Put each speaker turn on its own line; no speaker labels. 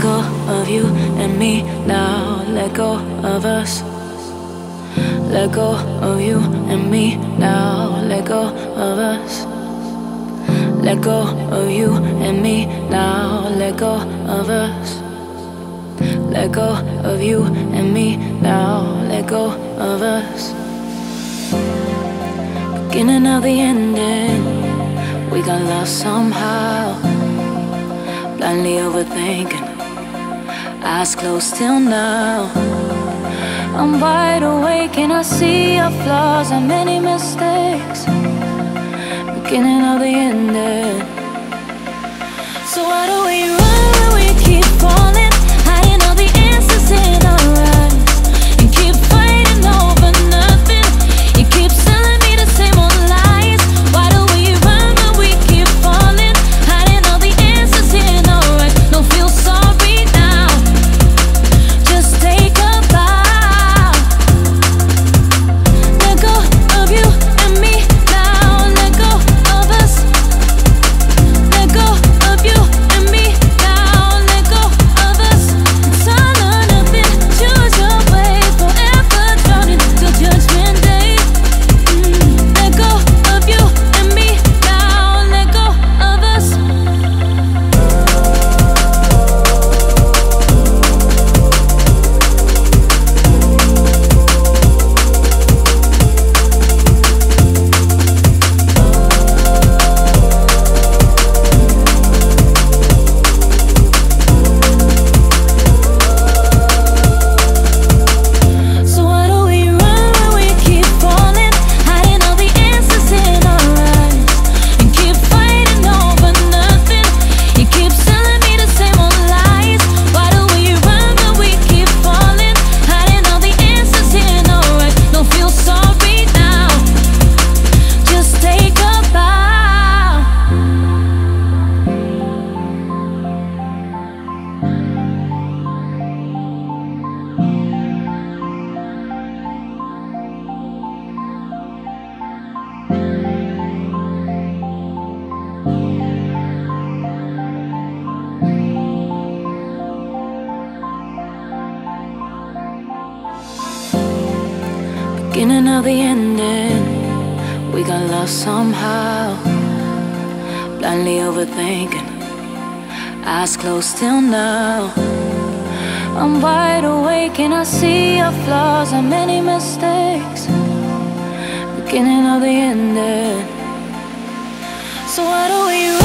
go of you and me now. Let go of us. Let go of you and me now. Let go of us. Let go of you and me now. Let go of us. Let go of you and me now. Let go of us. Beginning of the ending. We got lost somehow. Blindly overthinking. Eyes closed till now. I'm wide awake and I see your flaws and many mistakes. Beginning of the ending. So why do we run Beginning of the ending. We got lost somehow. Blindly overthinking. Eyes closed till now. I'm wide awake and I see your flaws and many mistakes. Beginning of the ending. So why do we?